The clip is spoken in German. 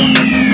Musik